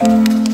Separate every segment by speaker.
Speaker 1: Música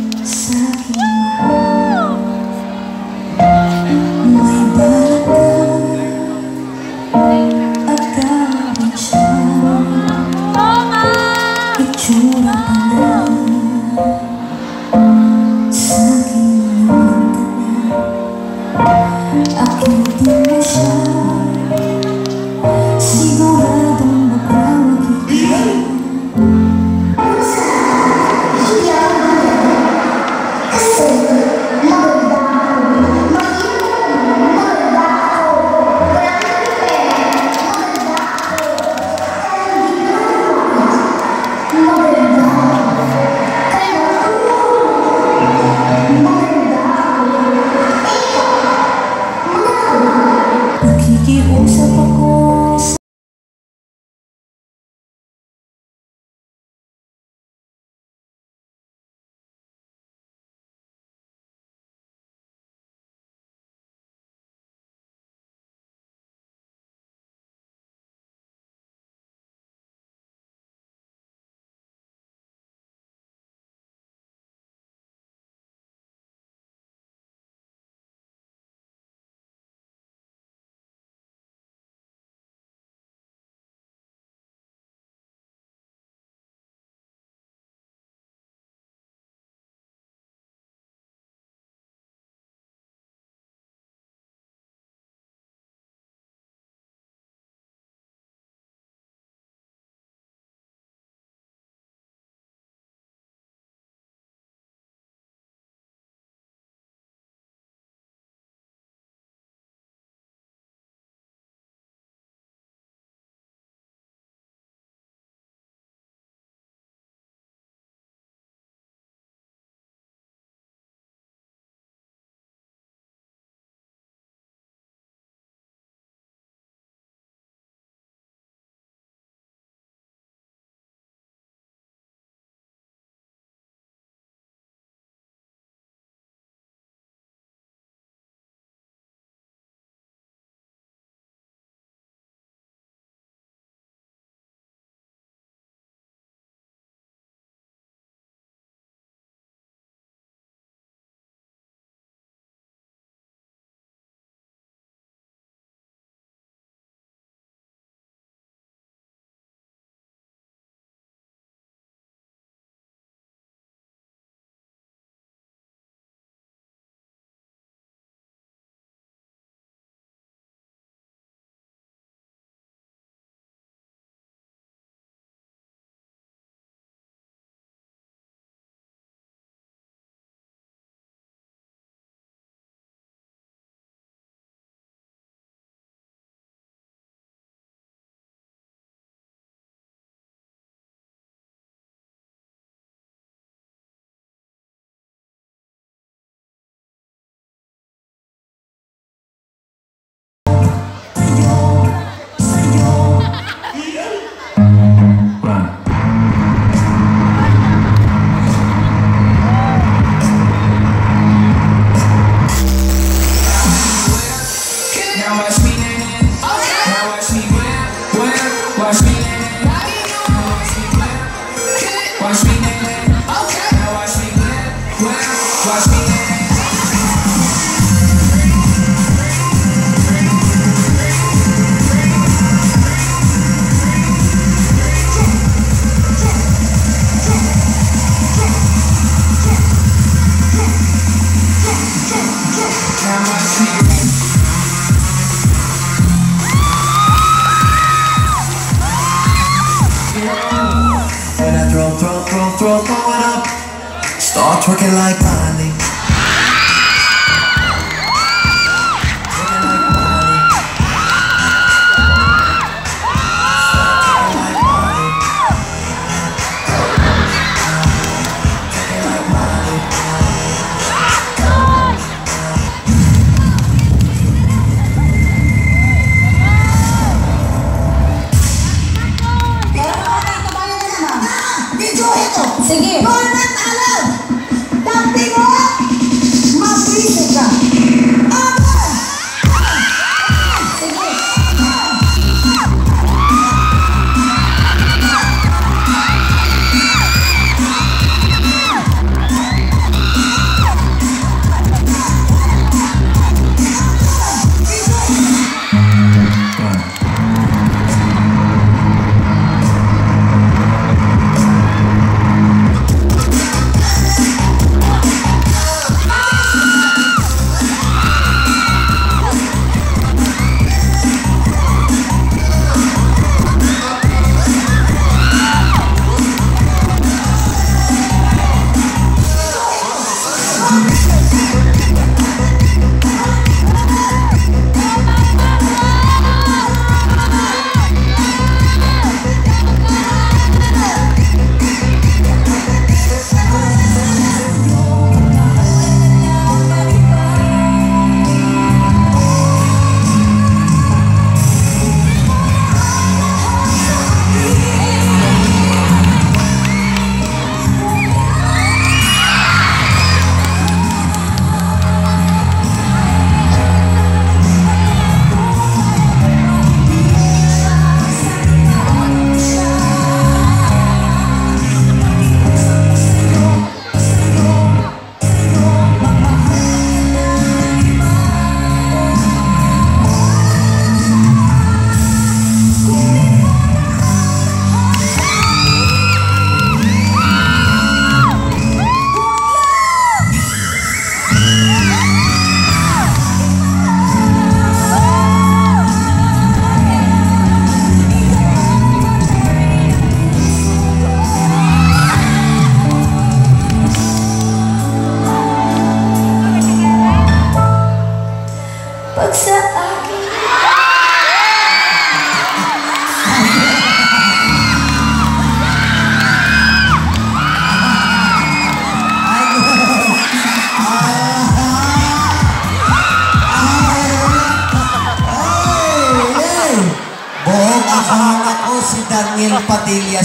Speaker 1: Watch me now. Okay. Now watch me watch me throw twerking like Miley
Speaker 2: ang ako si Daniel Padilla